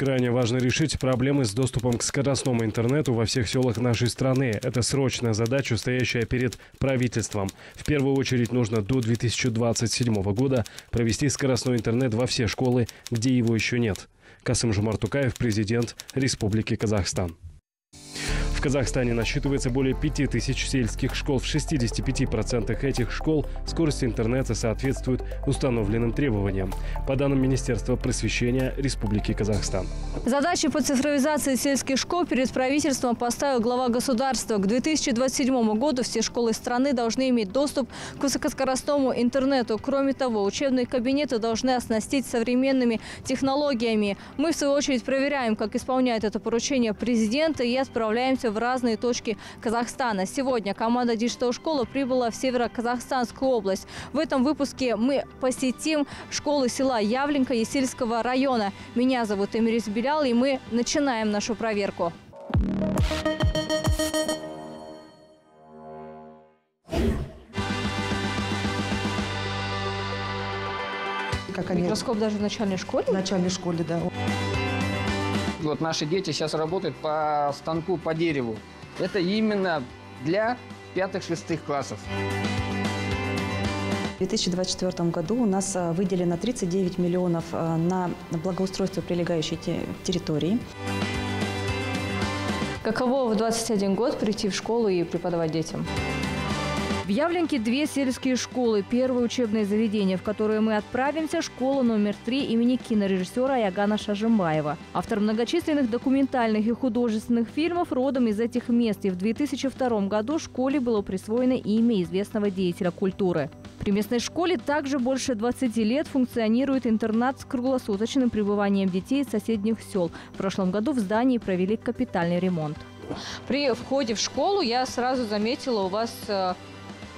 Крайне важно решить проблемы с доступом к скоростному интернету во всех селах нашей страны. Это срочная задача, стоящая перед правительством. В первую очередь нужно до 2027 года провести скоростной интернет во все школы, где его еще нет. Касым Жумартукаев, президент Республики Казахстан. В Казахстане насчитывается более 5000 сельских школ. В 65% этих школ скорость интернета соответствует установленным требованиям. По данным Министерства просвещения Республики Казахстан. Задачи по цифровизации сельских школ перед правительством поставил глава государства. К 2027 году все школы страны должны иметь доступ к высокоскоростному интернету. Кроме того, учебные кабинеты должны оснастить современными технологиями. Мы, в свою очередь, проверяем, как исполняет это поручение президента и отправляемся в разные точки Казахстана. Сегодня команда Digital школа прибыла в Северо-Казахстанскую область. В этом выпуске мы посетим школы села Явленка Есильского района. Меня зовут Эмирис Белял, и мы начинаем нашу проверку. Как они Микроскоп даже в начальной школе? в начальной школе, да. Вот наши дети сейчас работают по станку по дереву. Это именно для пятых-шестых классов. В 2024 году у нас а, выделено 39 миллионов а, на благоустройство прилегающей те- территории. Каково в 21 год прийти в школу и преподавать детям? В Явленке две сельские школы. Первое учебное заведение, в которое мы отправимся – школа номер три имени кинорежиссера Ягана Шажимбаева. Автор многочисленных документальных и художественных фильмов родом из этих мест. И в 2002 году школе было присвоено имя известного деятеля культуры. При местной школе также больше 20 лет функционирует интернат с круглосуточным пребыванием детей из соседних сел. В прошлом году в здании провели капитальный ремонт. При входе в школу я сразу заметила у вас э,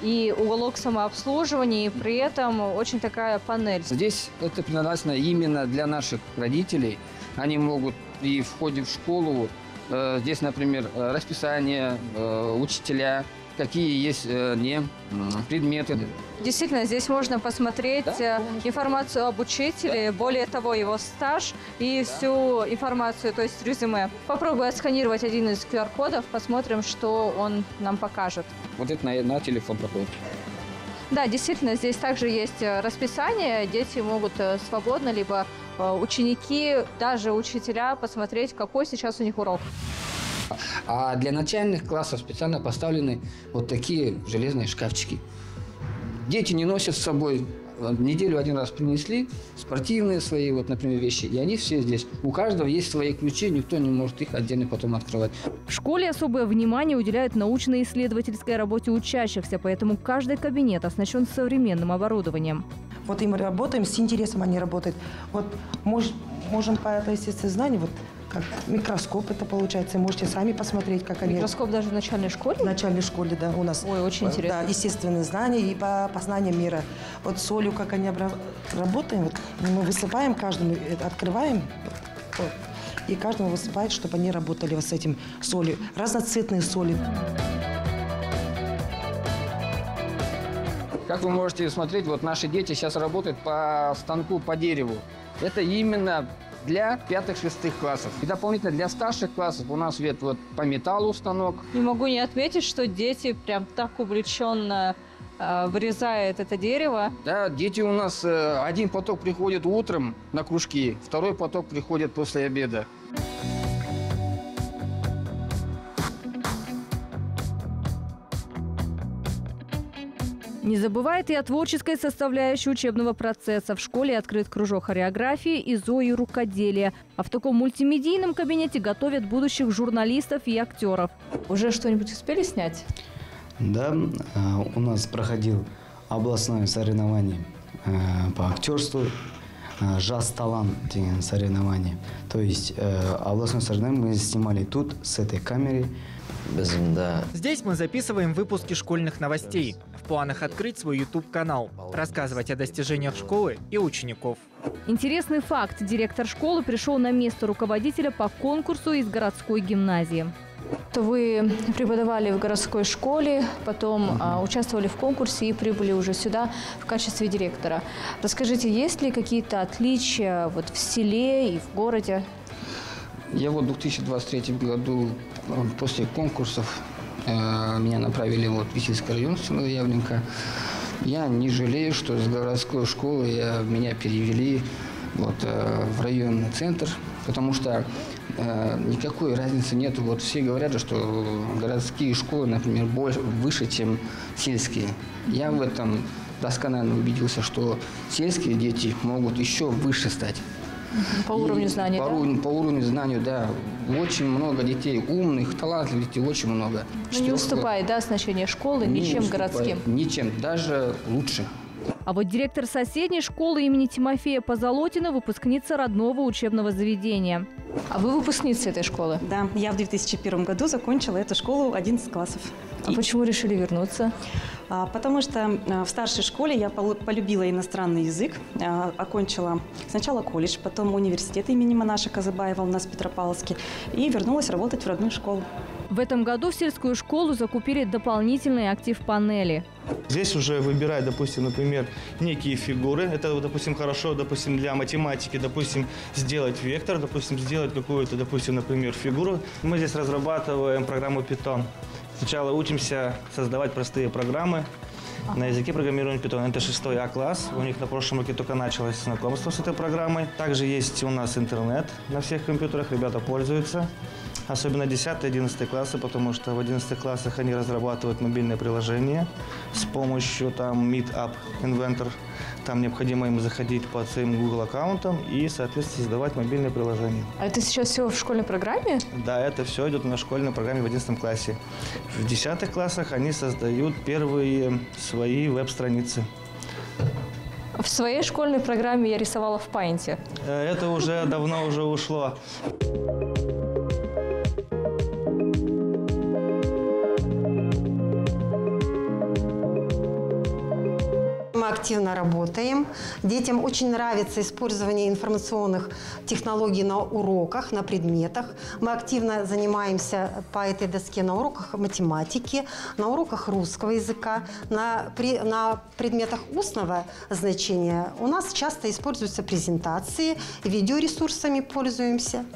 и уголок самообслуживания, и при этом очень такая панель. Здесь это предназначено именно для наших родителей. Они могут при входе в школу, э, здесь, например, э, расписание, э, учителя, какие есть э, не предметы. Действительно, здесь можно посмотреть Да, э, информацию об учителе, более того, его стаж и всю информацию, то есть резюме. Попробую отсканировать один из QR-кодов, посмотрим, что он нам покажет. Вот это на, на телефон проходит. Да, действительно, здесь также есть э, расписание. Дети могут свободно, либо ученики, даже учителя посмотреть, какой сейчас у них урок. А для начальных классов специально поставлены вот такие железные шкафчики. Дети не носят с собой. Неделю один раз принесли спортивные свои, вот, например, вещи, и они все здесь. У каждого есть свои ключи, никто не может их отдельно потом открывать. В школе особое внимание уделяют научно-исследовательской работе учащихся, поэтому каждый кабинет оснащен современным оборудованием. Вот и мы работаем, с интересом они работают. Вот мож- можем по этой естественной знанию, вот как микроскоп это получается, можете сами посмотреть, как они Микроскоп даже в начальной школе? в начальной школе, да, у нас. Ой, очень э, интересно. Да, естественные знания и по познанию мира. Вот солью, как они обра- работаем, вот мы высыпаем каждому, э, открываем, вот, и каждому высыпает, чтобы они работали вот с этим солью. Разноцветные соли. Как вы можете смотреть, вот наши дети сейчас работают по станку по дереву. Это именно для пятых-шестых классов. И дополнительно для старших классов у нас вот, вот по металлу станок, Не могу не отметить, что дети прям так увлеченно э, вырезают это дерево. Да, дети у нас, э, один поток приходит утром на кружки, второй поток приходит после обеда. Не забывает и о творческой составляющей учебного процесса. В школе открыт кружок хореографии и зои рукоделия. А в таком мультимедийном кабинете готовят будущих журналистов и актеров. Уже что-нибудь успели снять? Да, э, у нас проходил областное соревнование э, по актерству, э, «Жас талант» деген соревнование. То есть областное соревнование мы снимали тут, с этой камерой. Здесь мы записываем выпуски школьных новостей. В планах открыть свой YouTube-канал, рассказывать о достижениях школы и учеников. Интересный факт. Директор школы пришел на место руководителя по конкурсу из городской гимназии. То вы преподавали в городской школе, потом а, участвовали в конкурсе и прибыли уже сюда в качестве директора. Расскажите, есть ли какие-то отличия вот в селе и в городе? Я вот в 2023 году э, после конкурсов э, меня направили вот в Висельский район Новоявленка. Я не жалею, что с городской школы я, меня перевели вот, э, в районный центр, потому что э, никакой разницы нет. Вот все говорят, что городские школы, например, больше, выше, чем сельские. Я в этом досконально убедился, что сельские дети могут еще выше стать. По уровню И знаний, по, да? уровню, по уровню знаний, да. Очень много детей, умных, талантливых детей, очень много. Ну, не уступает, да, оснащение школы не ничем уступает. городским. Ничем, даже лучше. А вот директор соседней школы имени Тимофея Позолотина – выпускница родного учебного заведения. А вы выпускница этой школы? Да, я в 2001 году закончила эту школу 11 классов. А почему решили вернуться? А, Потому что а, в старшей школе я полюбила иностранный язык, а, окончила сначала колледж, потом университет имени Манаша Казыбаева у нас в Петропавловске и вернулась работать в родную школу. В этом году в сельскую школу закупили дополнительные актив-панели. Здесь уже выбирать, допустим, например, некие фигуры. Это, допустим, хорошо, допустим, для математики, допустим, сделать вектор, допустим, сделать какую-то, допустим, например, фигуру. Мы здесь разрабатываем программу Python. Сначала учимся создавать простые программы на языке программирования Python. Это 6 А класс. У них на прошлом роке только началось знакомство с этой программой. Также есть у нас интернет на всех компьютерах, ребята пользуются. Особенно 10-11 классы, потому что в 11 классах они разрабатывают мобильные приложения с помощью там Meetup Inventor. Там необходимо им заходить по своим Google аккаунтам и, соответственно, создавать мобильные приложения. А это сейчас все в школьной программе? Да, это все идет на школьной программе в 11 классе. В 10 классах они создают первые свои веб-страницы. В своей школьной программе я рисовала в Paint. Э, Это уже давно уже ушло. Активно работаем. Детям очень нравится использование информационных технологий на уроках, на предметах. Мы активно занимаемся по этой доске на уроках математики, на уроках русского языка, на, при- на предметах устного значения. У нас часто используются презентации, видеоресурсами пользуемся.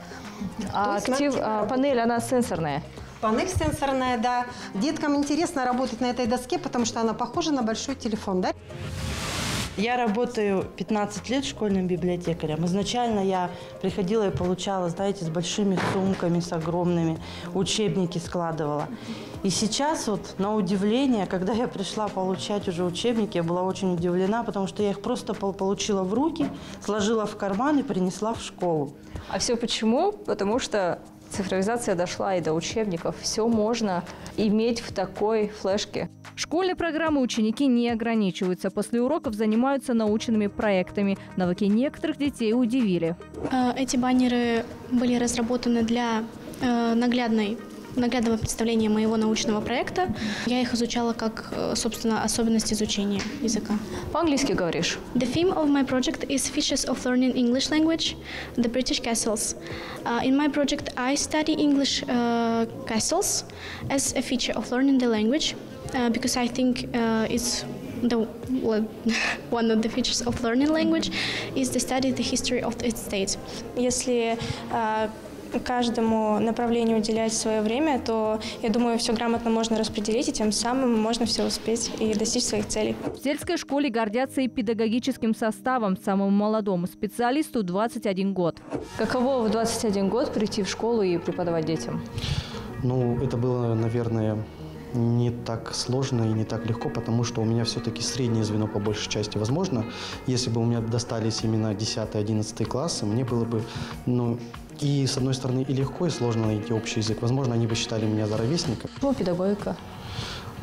А актив, активно а, панель, она сенсорная. Панель сенсорная, да. Деткам интересно работать на этой доске, потому что она похожа на большой телефон, да? Я работаю 15 лет школьным библиотекарем. Изначально я приходила и получала, знаете, с большими сумками, с огромными, учебники складывала. И сейчас вот на удивление, когда я пришла получать уже учебники, я была очень удивлена, потому что я их просто пол- получила в руки, сложила в карман и принесла в школу. А все почему? Потому что цифровизация дошла и до учебников. Все можно иметь в такой флешке. Школьной программы ученики не ограничиваются. После уроков занимаются научными проектами. Навыки некоторых детей удивили. Э, Эти баннеры были разработаны для э, наглядной наглядного представления моего научного проекта. Я их изучала как, э, собственно, особенность изучения языка. По-английски говоришь? The theme of my project is features of learning English language, the British castles. Uh, in my project, I study English uh, castles as a feature of learning the language uh, because I think uh, it's the well, one of the features of learning language is to study the history of its state. Если э, каждому направлению уделять свое время, то, я думаю, все грамотно можно распределить, и тем самым можно все успеть и достичь своих целей. В сельской школе гордятся и педагогическим составом. Самому молодому специалисту 21 год. Каково в 21 год прийти в школу и преподавать детям? Ну, это было, наверное, не так сложно и не так легко, потому что у меня все-таки среднее звено по большей части. Возможно, если бы у меня достались именно 10-11 классы, мне было бы, ну, и с одной стороны и легко, и сложно найти общий язык. Возможно, они бы считали меня за ровесника. Почему педагогика?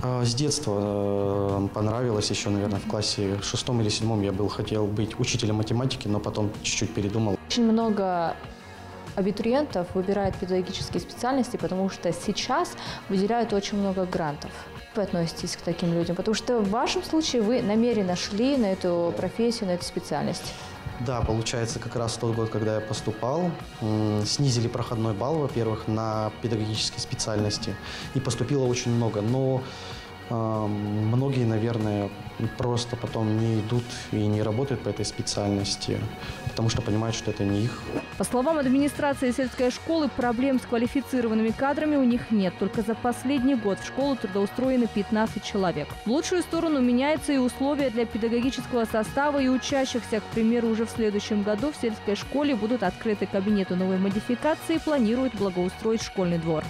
А, С детства э, понравилось еще, наверное, в классе шестом или седьмом я был, хотел быть учителем математики, но потом чуть-чуть передумал. Очень много абитуриентов выбирают педагогические специальности, потому что сейчас выделяют очень много грантов. Вы относитесь к таким людям? Потому что в вашем случае вы намеренно шли на эту профессию, на эту специальность. Да, получается, как раз тот год, когда я поступал, снизили проходной балл, во-первых, на педагогические специальности, и поступило очень много. Но Многие, наверное, просто потом не идут и не работают по этой специальности, потому что понимают, что это не их. По словам администрации сельской школы, проблем с квалифицированными кадрами у них нет. Только за последний год в школу трудоустроены 15 человек. В лучшую сторону меняются и условия для педагогического состава и учащихся. К примеру, уже в следующем году в сельской школе будут открыты кабинеты новой модификации и планируют благоустроить школьный двор.